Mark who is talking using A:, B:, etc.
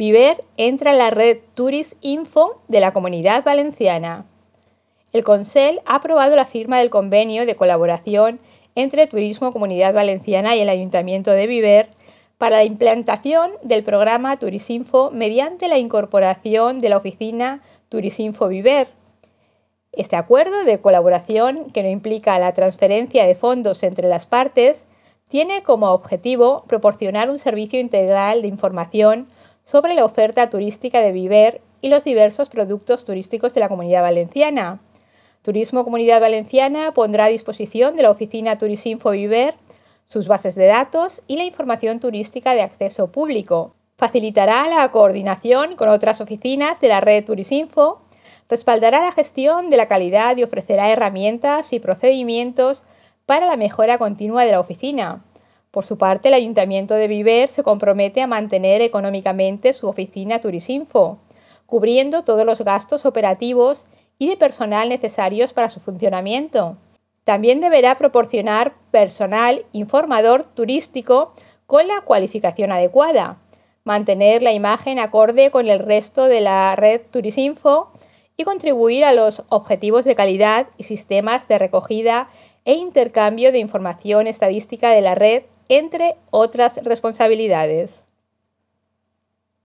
A: Viver entra en la red Turis Info de la Comunidad Valenciana. El Consell ha aprobado la firma del convenio de colaboración entre Turismo Comunidad Valenciana y el Ayuntamiento de Viver para la implantación del programa Turisinfo mediante la incorporación de la oficina Turisinfo Viver. Este acuerdo de colaboración, que no implica la transferencia de fondos entre las partes, tiene como objetivo proporcionar un servicio integral de información sobre la oferta turística de Viver y los diversos productos turísticos de la comunidad valenciana. Turismo Comunidad Valenciana pondrá a disposición de la oficina Turisinfo Viver sus bases de datos y la información turística de acceso público. Facilitará la coordinación con otras oficinas de la red Turisinfo, respaldará la gestión de la calidad y ofrecerá herramientas y procedimientos para la mejora continua de la oficina. Por su parte, el Ayuntamiento de Viver se compromete a mantener económicamente su oficina Turisinfo, cubriendo todos los gastos operativos y de personal necesarios para su funcionamiento. También deberá proporcionar personal informador turístico con la cualificación adecuada, mantener la imagen acorde con el resto de la red Turisinfo y contribuir a los objetivos de calidad y sistemas de recogida e intercambio de información estadística de la red, entre otras responsabilidades.